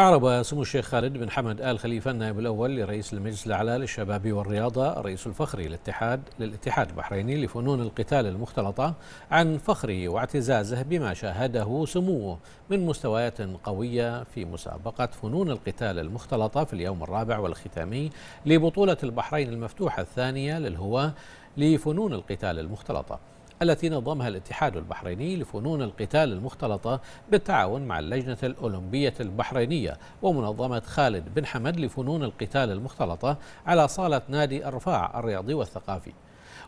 أعرب سمو الشيخ خالد بن حمد آل خليفة النائب الأول لرئيس المجلس الأعلى للشباب والرياضة الرئيس الفخري للاتحاد للاتحاد البحريني لفنون القتال المختلطة عن فخره واعتزازه بما شاهده سموه من مستويات قوية في مسابقة فنون القتال المختلطة في اليوم الرابع والختامي لبطولة البحرين المفتوحة الثانية للهواة لفنون القتال المختلطة. التي نظمها الاتحاد البحريني لفنون القتال المختلطة بالتعاون مع اللجنة الأولمبية البحرينية ومنظمة خالد بن حمد لفنون القتال المختلطة على صالة نادي الرفاع الرياضي والثقافي.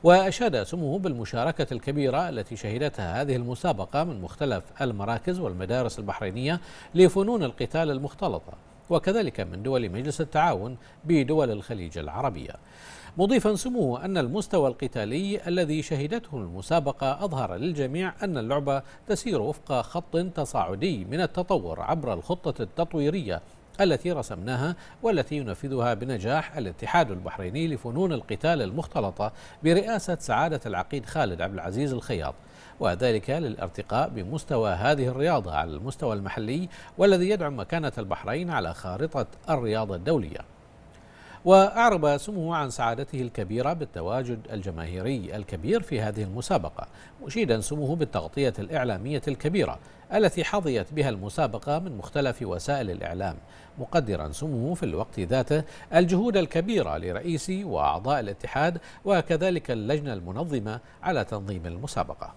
وأشاد سموه بالمشاركة الكبيرة التي شهدتها هذه المسابقة من مختلف المراكز والمدارس البحرينية لفنون القتال المختلطة. وكذلك من دول مجلس التعاون بدول الخليج العربية. مضيفا سموه أن المستوى القتالي الذي شهدته المسابقة أظهر للجميع أن اللعبة تسير وفق خط تصاعدي من التطور عبر الخطة التطويرية التي رسمناها والتي ينفذها بنجاح الاتحاد البحريني لفنون القتال المختلطة برئاسة سعادة العقيد خالد عبد العزيز الخياط. وذلك للارتقاء بمستوى هذه الرياضة على المستوى المحلي والذي يدعم مكانة البحرين على خارطة الرياضة الدولية. وأعرب سموه عن سعادته الكبيرة بالتواجد الجماهيري الكبير في هذه المسابقة مشيدا سموه بالتغطية الإعلامية الكبيرة التي حظيت بها المسابقة من مختلف وسائل الإعلام مقدرا سموه في الوقت ذاته الجهود الكبيرة لرئيس وأعضاء الاتحاد وكذلك اللجنة المنظمة على تنظيم المسابقة.